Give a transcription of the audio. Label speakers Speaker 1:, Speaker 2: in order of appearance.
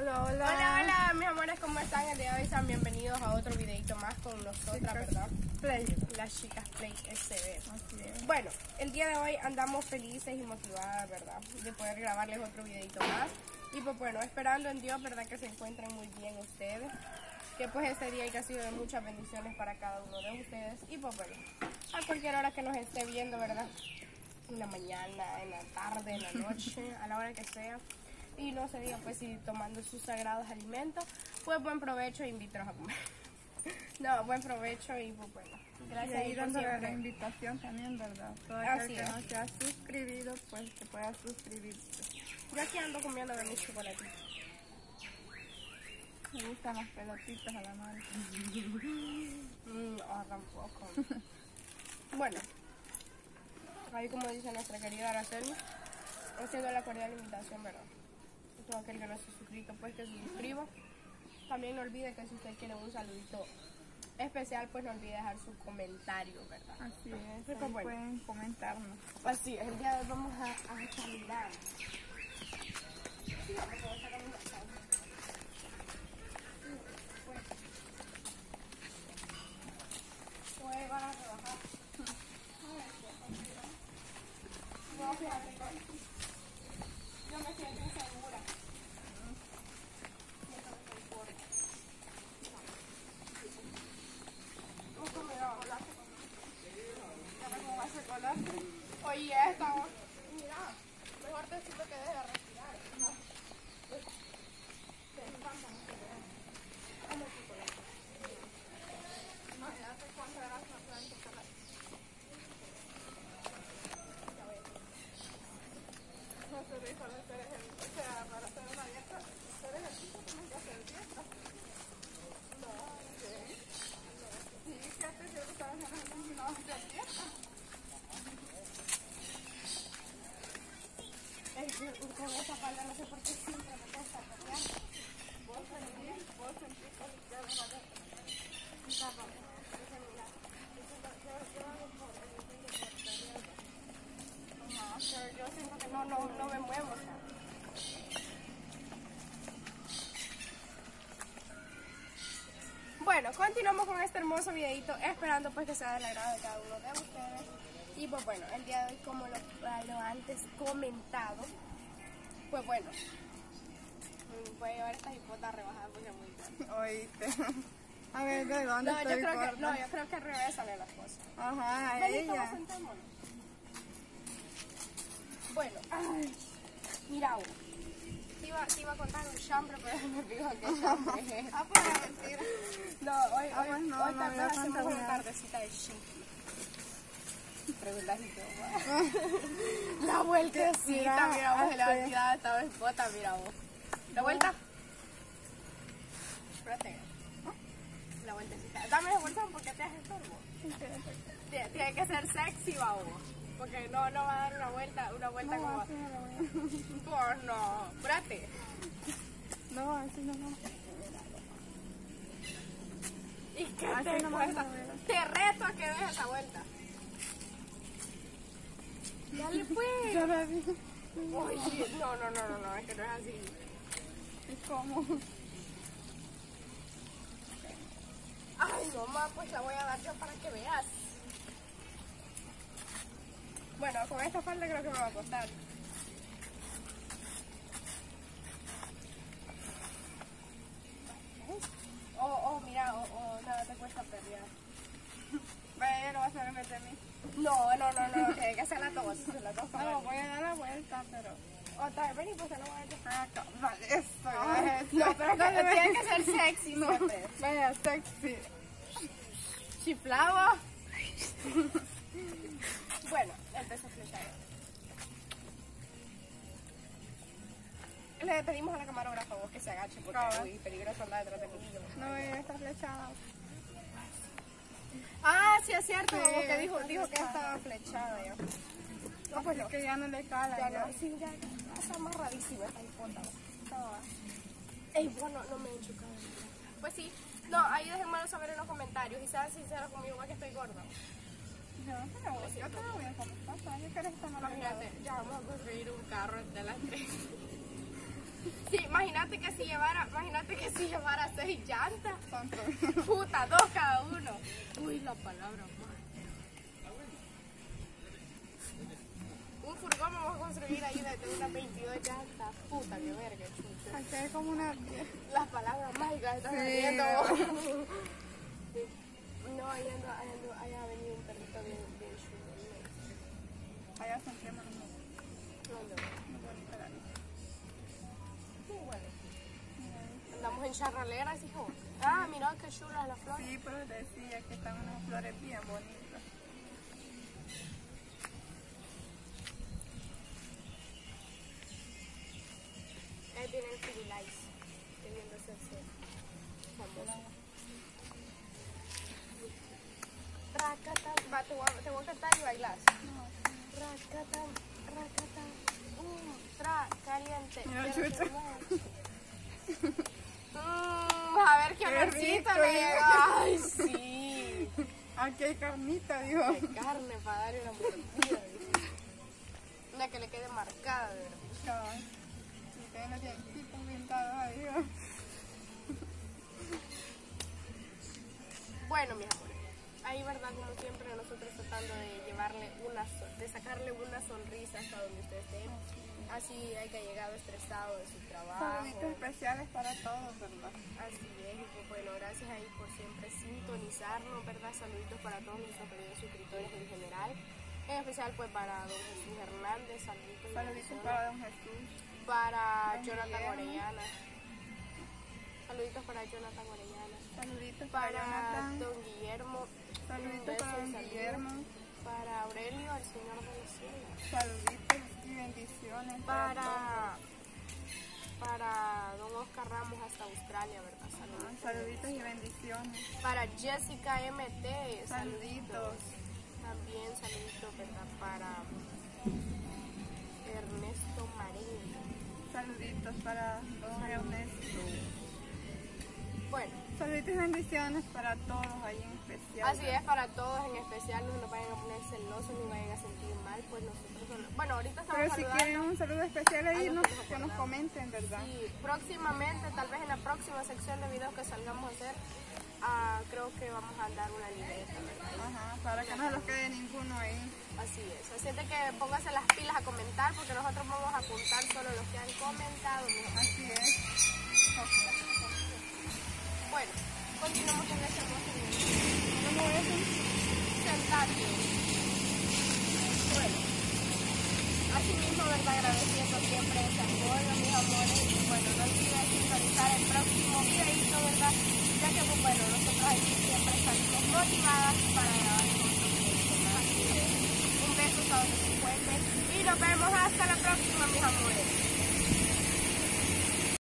Speaker 1: Hola, hola.
Speaker 2: Hola, hola, mis amores, ¿cómo están? El día de hoy sean bienvenidos a otro videito más con nosotras, ¿verdad?
Speaker 1: Play.
Speaker 2: Las chicas Play SB. Bueno, el día de hoy andamos felices y motivadas, ¿verdad? De poder grabarles otro videito más. Y pues bueno, esperando en Dios, ¿verdad? Que se encuentren muy bien ustedes. Que pues este día haya sido de muchas bendiciones para cada uno de ustedes. Y pues bueno, a cualquier hora que nos esté viendo, ¿verdad? En la mañana, en la tarde, en la noche, a la hora que sea. Y no se diga, pues si tomando sus sagrados alimentos, pues buen provecho e invítanos a comer. No, buen provecho y pues bueno. Gracias
Speaker 1: ahí
Speaker 2: y por
Speaker 1: dándole la invitación también, ¿verdad? Todo aquel que
Speaker 2: es.
Speaker 1: no se ha suscribido, pues que pueda suscribirse.
Speaker 2: Yo aquí ando comiendo de mis chocolatitos.
Speaker 1: Me gustan las pelotitas a la madre.
Speaker 2: Mm, ah, tampoco. bueno, ahí como dice nuestra querida Araceli, haciendo la cordial invitación, ¿verdad? Todo aquel que no se ha suscrito, pues que se suscriba. También no olvide que si usted quiere un saludito especial, pues no olvide dejar su comentario, ¿verdad?
Speaker 1: Así es,
Speaker 2: Pues,
Speaker 1: ahí
Speaker 2: bueno.
Speaker 1: pueden comentarnos.
Speaker 2: Así es, el día de hoy vamos a, a caminar. Sí, vamos a estar caminando. Pues, pues van a trabajar. No, fíjate, yo me siento insegura. Siento que estoy gorda. Nunca me da hola. Ahora Oye, mira, mejor te siento que deje de respirar. No. Es Bueno, continuamos con este hermoso videito, esperando pues que sea del agrado de cada uno de ustedes. Y pues bueno, el día de hoy, como lo antes comentado, pues bueno, mm, voy a llevar esta hipota rebajada porque es muy grande.
Speaker 1: Oíste. A ver, ¿de dónde
Speaker 2: No, yo
Speaker 1: estoy
Speaker 2: creo que, no, yo creo que al revés salen las cosas.
Speaker 1: Ajá, a ella.
Speaker 2: Bueno, ay, mira, vos, te iba, te iba a contar un chambre, pero me fijo que chambre es.
Speaker 1: Ah, pues es mentira.
Speaker 2: No, hoy,
Speaker 1: Ah,
Speaker 2: hoy,
Speaker 1: pues no,
Speaker 2: hoy
Speaker 1: no
Speaker 2: tal vez
Speaker 1: había
Speaker 2: hacemos
Speaker 1: tanta
Speaker 2: una Preguntas y todo. La vueltecita,
Speaker 1: Mira,
Speaker 2: mira vos, la
Speaker 1: hace-
Speaker 2: actividad esta vez bota, mira vos. ¿La vuelta? Espérate. La vueltecita. Dame el bolsón porque te haces estorbo. Tiene, que ser sexy, babo. Porque no, no va a dar una vuelta, una vuelta
Speaker 1: No,
Speaker 2: como...
Speaker 1: así no
Speaker 2: espérate.
Speaker 1: No, así no no.
Speaker 2: ¿Y qué
Speaker 1: Así
Speaker 2: te cuesta?
Speaker 1: no.
Speaker 2: Te reto a que des esa vuelta. Dale pues. Oye, no, no, no, no, no, es que no es así.
Speaker 1: ¿Y cómo?
Speaker 2: Ay, no, ma, pues la voy a dar yo para que veas. Bueno, con esta falda creo que me va a costar. O, oh, mira, o, o nada te cuesta pelear.
Speaker 1: Vaya, ya no vas a meter a mí.
Speaker 2: No, no, no, no, que hay que hacer las dos, las dos
Speaker 1: No, voy a dar la vuelta, pero...
Speaker 2: Otra vez, vení, pues lo voy a decir.
Speaker 1: Ah, vale, eso.
Speaker 2: No, pero
Speaker 1: Dale,
Speaker 2: tiene que ser sexy,
Speaker 1: No, vaya, sexy.
Speaker 2: Chiflado. bueno, empezó a flechar. Le pedimos a la camarógrafa vos que se agache porque es muy peligroso andar detrás de mí.
Speaker 1: No, ella está flechada.
Speaker 2: Ah, sí es cierto,
Speaker 1: Sí,
Speaker 2: que dijo, dijo que estaba flechada ya. No, pues no.
Speaker 1: Que ya no le cala.
Speaker 2: Ya
Speaker 1: ya.
Speaker 2: no, sí, ya, ya está amarradísima esta hipota. Ey, bueno, no me he enchucado. Pues sí, no, ahí déjenmelo saber en los comentarios y sean sinceros conmigo, que estoy gorda.
Speaker 1: Yo no te lo voy, yo te lo voy a comentar. Yo quiero estar en la
Speaker 2: Imagínate, ya vamos a construir un carro de las tres. Sí, imagínate que si llevara, imagínate que si llevara seis llantas. Puta, dos cada uno. Uy, la palabra más. Un furgón vamos a construir ahí de unas 22 llantas. Puta, qué verga, chucha.
Speaker 1: Hay como una 10.
Speaker 2: Las palabras mágicas están saliendo. No, ahí ando, ahí ando, ahí ha venido un perrito bien, bien chulo.
Speaker 1: Allá son cremas. No,
Speaker 2: ¿Dónde?
Speaker 1: no lista.
Speaker 2: Sí, bueno. Andamos en charraleras, hijo. Ah, mira qué chulas las flores.
Speaker 1: Sí, pero decía que están unas flores bien bonitas.
Speaker 2: Viene el Firulais. Qué lindo es el cielo. Famoso. Racatan. Va, te voy, a, te voy a cantar y bailas. Racatan. Um, tra, caliente. Mm, a ver qué
Speaker 1: rico,
Speaker 2: le llega. Ay, sí.
Speaker 1: Aquí hay carnita, digo.
Speaker 2: De carne para darle una mordida. Una que le quede marcada, de verdad.
Speaker 1: Tienen los dientitos pintados ahí.
Speaker 2: Bueno, mis amores, ahí verdad como siempre nosotros tratando de llevarle una, de sacarle una sonrisa hasta donde usted esté, así haya llegado estresado de su trabajo,
Speaker 1: Saluditos especiales para todos, ¿verdad?
Speaker 2: así es, y pues bueno, gracias ahí por siempre sintonizarnos, verdad, saluditos para todos nuestros queridos suscriptores en general, en especial pues para don Jesús Hernández, saluditos, y
Speaker 1: Saluditos para don Jesús.
Speaker 2: Para Jonathan. Orellana, saluditos para Jonathan Orellana,
Speaker 1: Saluditos para
Speaker 2: don Guillermo,
Speaker 1: Saluditos para don. Guillermo.
Speaker 2: para Aurelio, el señor de los cielos,
Speaker 1: Saluditos y bendiciones para,
Speaker 2: para, don Oscar Ramos hasta Australia, ¿verdad?
Speaker 1: Ah,
Speaker 2: Saluditos.
Speaker 1: Saluditos y bendiciones.
Speaker 2: Para Jessica MT,
Speaker 1: Saluditos.
Speaker 2: saluditos. También saluditos, ¿verdad? Para
Speaker 1: Saluditos para don Ernesto.
Speaker 2: Bueno,
Speaker 1: Saluditos y bendiciones para todos ahí en especial.
Speaker 2: así es para todos, en especial no nos vayan a poner celosos ni vayan a sentir mal, pues nosotros, bueno, ahorita estamos
Speaker 1: Pero si
Speaker 2: saludando.
Speaker 1: quieren un saludo especial ahí, nos-
Speaker 2: que nos
Speaker 1: comenten, ¿verdad?
Speaker 2: Sí, próximamente, tal vez en la próxima sección de videos que salgamos a hacer, ah, creo que vamos a dar una libreta, ¿verdad?
Speaker 1: Ajá, para que no se los quede ninguno ahí.
Speaker 2: Así es. Así es de que pónganse las pilas a comentar porque nosotros vamos a apuntar solo los que han comentado.
Speaker 1: Así es.
Speaker 2: Bueno, continuamos con este video.
Speaker 1: ¿Cómo es?
Speaker 2: Sentate. Bueno, así mismo, ¿verdad? Agradeciendo siempre ese apoyo, mis amores. Y bueno, no olviden sintonizar el próximo videito, ¿verdad? Que, pues, bueno, nosotros aquí siempre salimos motivadas para grabar videos. Así es. Un beso a encuentren y nos vemos hasta la próxima, mis amores.